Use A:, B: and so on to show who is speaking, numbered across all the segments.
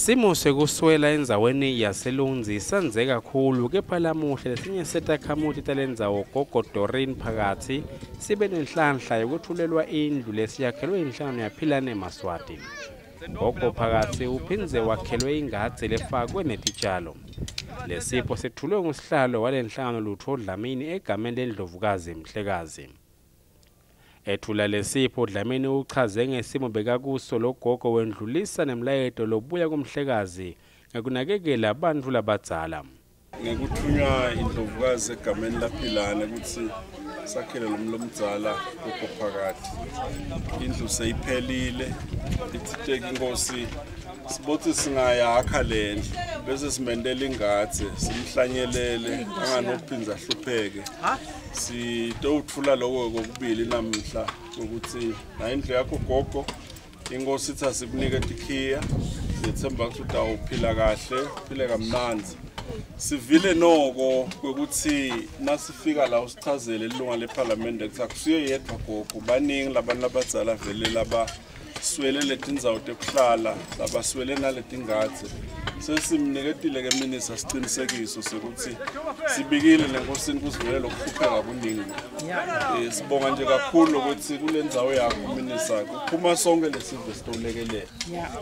A: Simo sekuswela endzaweni yaselunzi senze kakhulu kepha lamuhla lesinye setakhamuti talenzawo gogo Doreen phakathi sibe nenhlanhla yokuthulelwa indlu lesiyakhelwe inhlangano yaphilane Maswati. Gogo phakathi uphindze wakhelwe ingadzi lefakwe netitshalo. Lesipho sethulwe ngusihlalo walenhlangano Lutho Dlamini egameni lendlovukazi Mhlekazi. Ethula lesipho Dlamini uchaze ngesimo bekakuso logogo wendlulisa nemlayeto lobuya kumhlekazi. Ngakunakekela bantfu labadzala
B: ngekuthunywa indlovukazi egameni laphilane ukuthi sakhele lo mlomdzala gogo phakathi indlu seyiphelile ithiteke inkosi sibothi singayakha le ndlu bese simentela ingathe simhlanyelele anganophinza ahlupheke. Sitowuthula loko kokubili namhla ukuthi nayo indlu yakho gogo inkosi ithi asikunike tikhiya siyethemba ukuthi utawuphila kahle uphile kamnanzi sivile noko kwekuthi nasifika la usichazele ilunga lephalamende kuthi akusiyo yedwa gogo. Baningi labantu labadzala vele labaswele letindzawo tekuhlala labaswele naletingadze sesimniketile ke minisa sicinisekiso sekuthi sibikile lenkosini kuzivele lokuhlupheka kuningi Eh, sibonga nje kakhulu ukuthi kule ndzawo yakho minisa kuphuma sonke lesive sitolekelela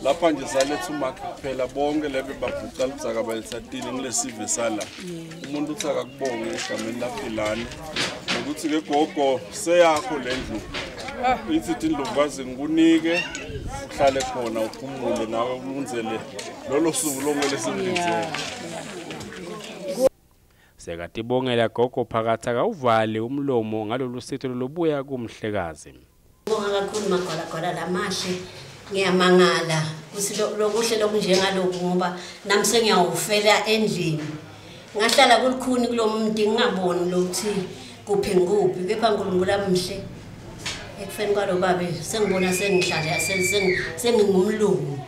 B: lapha nje saletha umakhi kuphela bonke lebe babhuca ludzaka balithathile ngilesive sala. Umuntu uthi akakubonge egameni laphilane nokuthi ke gogo seyakho le ndlu. Ithi tindlovukazi ngikunike uhlale khona uphumule nawe ulunzele lolo suku lomele simlizele
A: sekatibongela gogo phakathi akawuvali umlomo ngalolu sitho lobuya kumhlekazi.
C: Ngibonga kakhulu magwalagwala lamahle ngiyamangala. Ukuthi lo- lokuhle lokunjengaloku ngoba nami sengiyawufela endlini. Ngahlala kulukhuni kulo muntu ngingaboni lokuthi kuphi ngikuphi kepha nkulunkulu amhle ekufeni kwalo babe sengibona sengihlala se- sengi- sengingumlungu.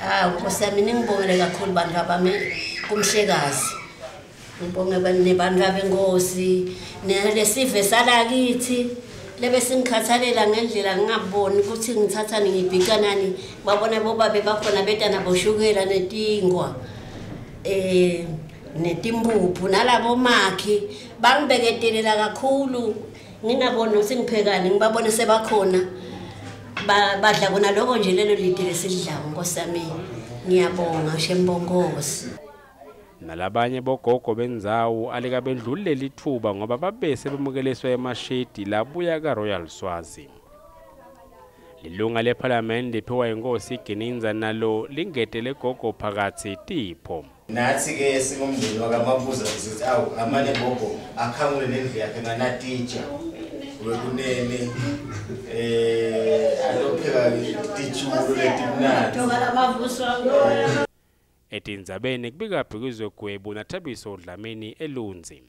C: Hawu nkosi yami ningibongele kakhulu bantu abami kumhlekazi. Ngibonge ba- nebantu abenkosi nelesive salakithi. Lebe singikhathalela ngendlela ngingaboni ukuthi ngithathani ngibhicanani babona bobabe bakhona betana boshukela netingwa eh netimpuphu nalabo makhi. Bangibeketelela kakhulu ngingaboni ukuthi ngiphekani ngibabone sebakhona. Ba- badla kona lokho nje lelo lide lesilidlayo nkosi yami. Ngiyabonga shembongosi
A: nalabanye bogogo bendzawo aleka bendlulele ithuba ngoba babe sebemukeliswa emashedi labuya ka-royal swazi. Lilunga lephalamende liphiwa inkosi igeninza nalo lingetele gogo phakathi tipho.
D: Nathi-ke singumndeni wakamabuza sithi awu amane gogo akhamule nendlu yakhe nganatitsha wekunene eh alopheka letimnandi
A: etindzabeni kubikabhikizwe gwebu nathabiso dlamini elunzi